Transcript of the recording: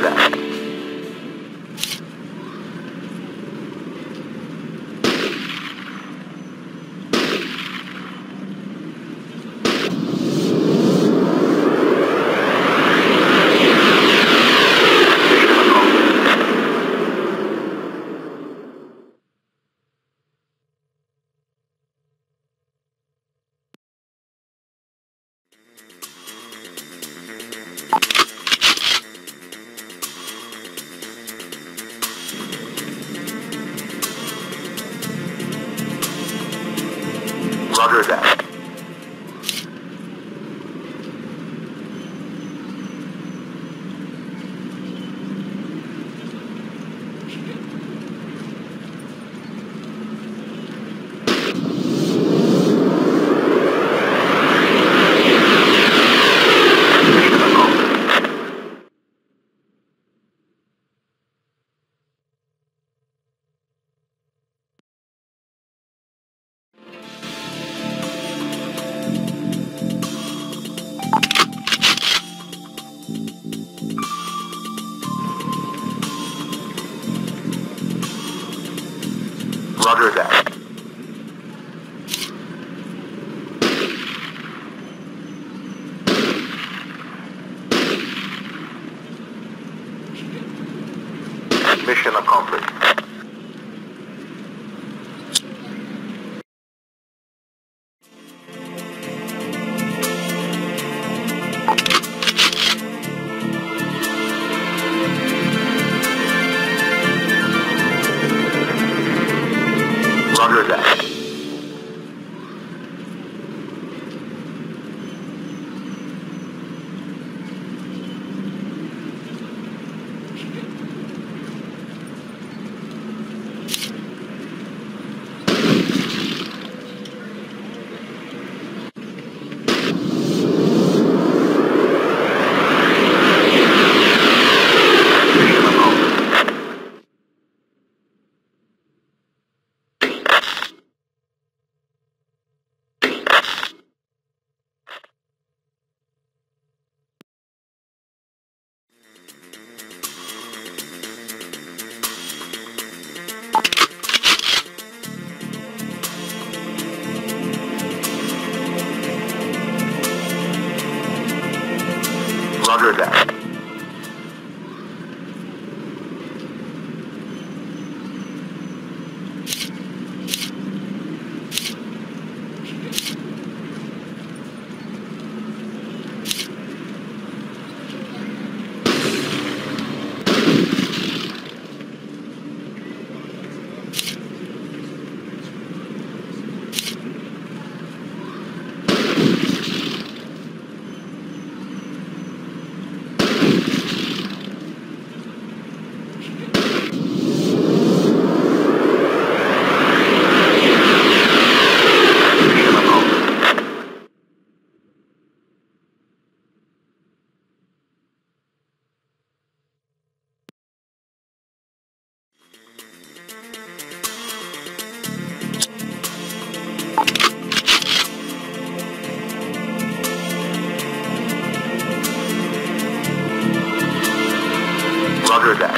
the. Roger that. Roger that. Mission accomplished. Roger that. Roger that.